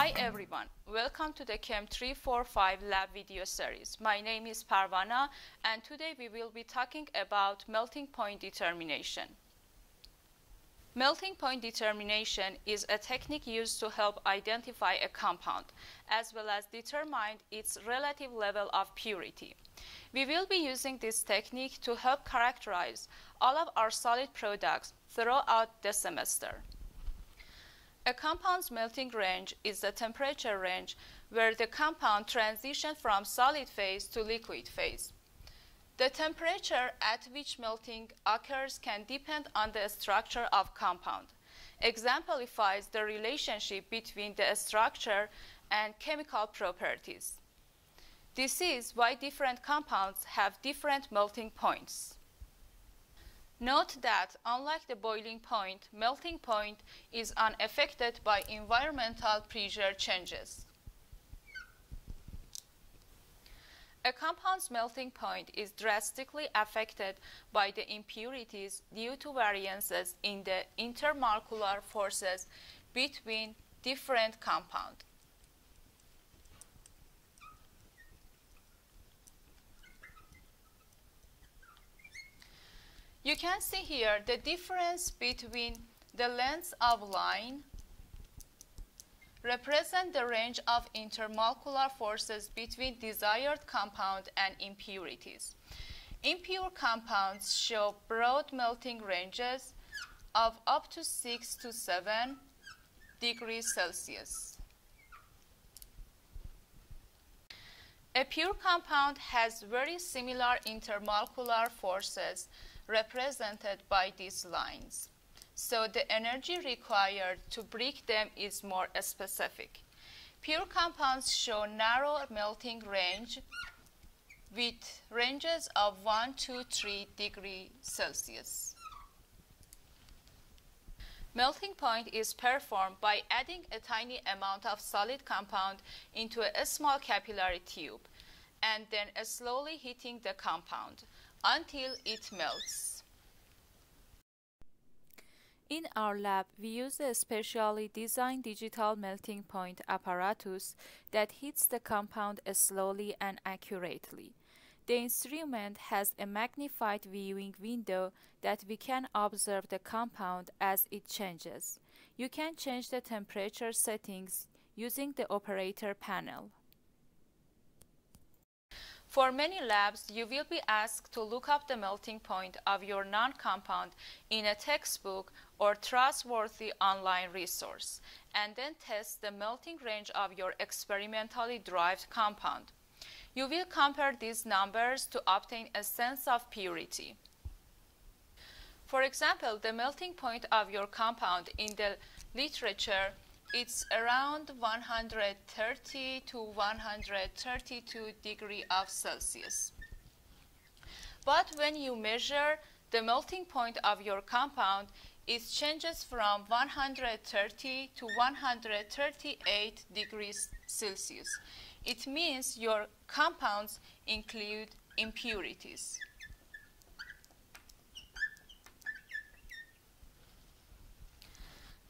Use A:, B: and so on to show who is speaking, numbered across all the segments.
A: Hi everyone, welcome to the Chem 345 lab video series. My name is Parvana and today we will be talking about melting point determination. Melting point determination is a technique used to help identify a compound as well as determine its relative level of purity. We will be using this technique to help characterize all of our solid products throughout the semester. A compound's melting range is the temperature range where the compound transitions from solid phase to liquid phase. The temperature at which melting occurs can depend on the structure of compound. Exemplifies the relationship between the structure and chemical properties. This is why different compounds have different melting points. Note that unlike the boiling point, melting point is unaffected by environmental pressure changes. A compound's melting point is drastically affected by the impurities due to variances in the intermolecular forces between different compounds. You can see here the difference between the lengths of line represent the range of intermolecular forces between desired compound and impurities. Impure compounds show broad melting ranges of up to 6 to 7 degrees Celsius. A pure compound has very similar intermolecular forces represented by these lines. So the energy required to break them is more specific. Pure compounds show narrow melting range with ranges of 1 to 3 degrees Celsius. Melting point is performed by adding a tiny amount of solid compound into a small capillary tube and then slowly heating the compound until it melts.
B: In our lab, we use a specially designed digital melting point apparatus that heats the compound slowly and accurately. The instrument has a magnified viewing window that we can observe the compound as it changes. You can change the temperature settings using the operator panel.
A: For many labs, you will be asked to look up the melting point of your non-compound in a textbook or trustworthy online resource, and then test the melting range of your experimentally derived compound. You will compare these numbers to obtain a sense of purity. For example, the melting point of your compound in the literature it's around 130 to 132 degree of Celsius. But when you measure the melting point of your compound, it changes from 130 to 138 degrees Celsius. It means your compounds include impurities.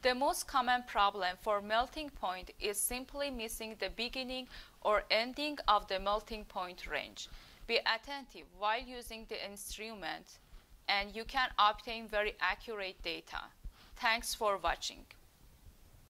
A: The most common problem for melting point is simply missing the beginning or ending of the melting point range. Be attentive while using the instrument and you can obtain very accurate data. Thanks for watching.